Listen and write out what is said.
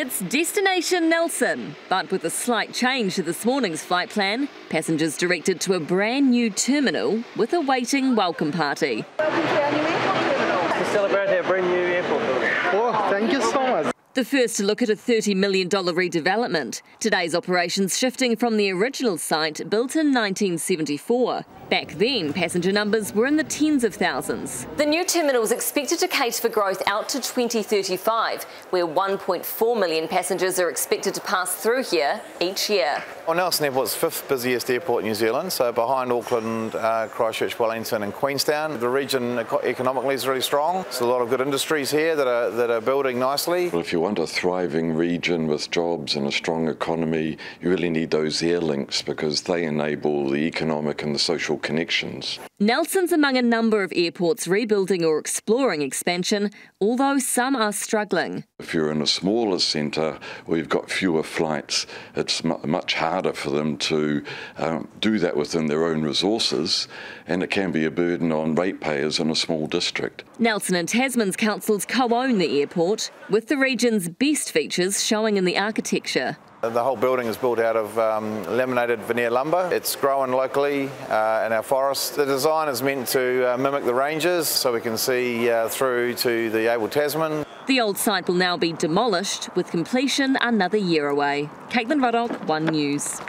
It's Destination Nelson, but with a slight change to this morning's flight plan. Passengers directed to a brand new terminal with a waiting welcome party. Welcome to our new airport terminal. To celebrate our brand new airport building. Oh, thank you so much. The first to look at a $30 million redevelopment. Today's operations shifting from the original site built in 1974. Back then, passenger numbers were in the tens of thousands. The new terminal is expected to cater for growth out to 2035, where 1.4 million passengers are expected to pass through here each year. Well, Nelson Airport's fifth busiest airport in New Zealand, so behind Auckland, uh, Christchurch, Wellington and Queenstown. The region economically is really strong. There's a lot of good industries here that are, that are building nicely. Well, if you want a thriving region with jobs and a strong economy, you really need those air links because they enable the economic and the social connections. Nelson's among a number of airports rebuilding or exploring expansion, although some are struggling. If you're in a smaller centre or you've got fewer flights, it's much harder for them to um, do that within their own resources, and it can be a burden on ratepayers in a small district. Nelson and Tasman's councils co own the airport, with the region's best features showing in the architecture. The whole building is built out of um, laminated veneer lumber. It's grown locally uh, in our forest. The design is meant to uh, mimic the ranges so we can see uh, through to the Abel Tasman. The old site will now be demolished with completion another year away. Caitlin Ruddock, One News.